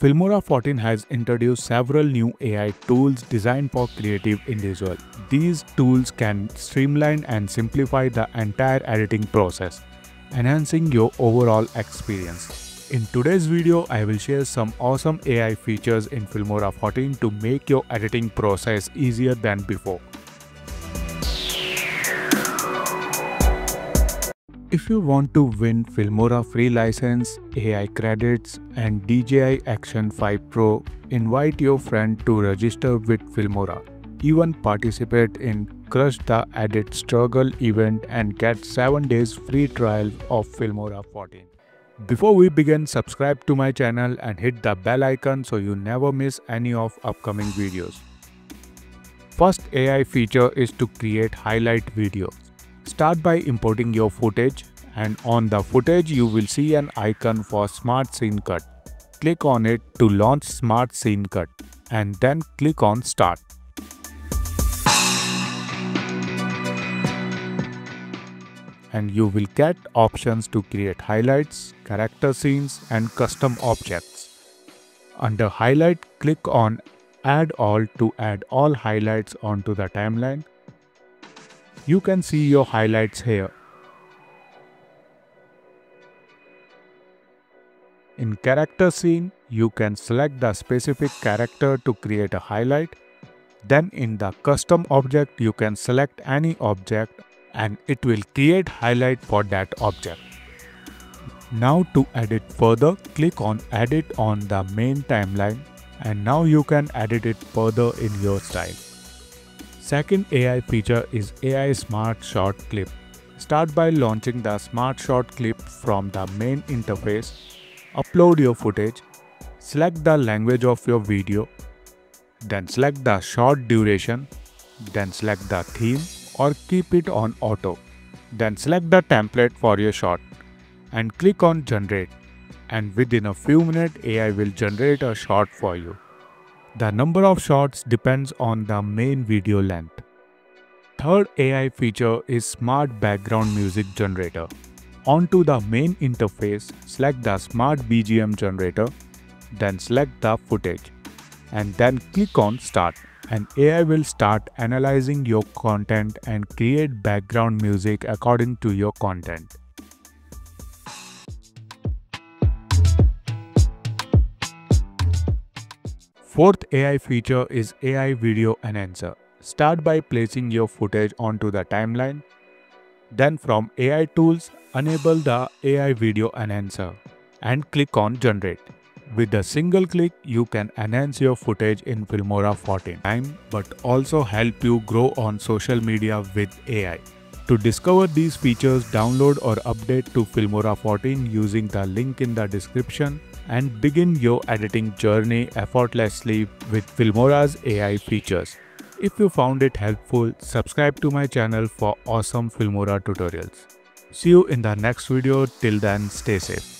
Filmora 14 has introduced several new AI tools designed for creative individuals. These tools can streamline and simplify the entire editing process, enhancing your overall experience. In today's video, I will share some awesome AI features in Filmora 14 to make your editing process easier than before. If you want to win Filmora free license, AI credits and DJI Action 5 Pro, invite your friend to register with Filmora. Even participate in Crush the Edit Struggle event and get 7 days free trial of Filmora 14. Before we begin, subscribe to my channel and hit the bell icon so you never miss any of upcoming videos. First AI feature is to create highlight video. Start by importing your footage and on the footage you will see an icon for Smart Scene Cut. Click on it to launch Smart Scene Cut and then click on Start. And you will get options to create highlights, character scenes and custom objects. Under Highlight, click on Add All to add all highlights onto the timeline you can see your highlights here. In character scene, you can select the specific character to create a highlight. Then in the custom object, you can select any object and it will create highlight for that object. Now to edit further, click on edit on the main timeline and now you can edit it further in your style. Second AI feature is AI Smart Short Clip. Start by launching the Smart Short Clip from the main interface. Upload your footage. Select the language of your video. Then select the short duration. Then select the theme or keep it on auto. Then select the template for your shot and click on generate. And within a few minutes AI will generate a shot for you. The number of shots depends on the main video length. Third AI feature is Smart Background Music Generator. Onto the main interface, select the Smart BGM Generator, then select the footage, and then click on Start. And AI will start analyzing your content and create background music according to your content. Fourth AI feature is AI Video Enhancer. Start by placing your footage onto the timeline. Then from AI Tools, enable the AI Video Enhancer and click on Generate. With a single click, you can enhance your footage in Filmora 14 time but also help you grow on social media with AI. To discover these features, download or update to Filmora 14 using the link in the description and begin your editing journey effortlessly with Filmora's AI features. If you found it helpful, subscribe to my channel for awesome Filmora tutorials. See you in the next video. Till then, stay safe.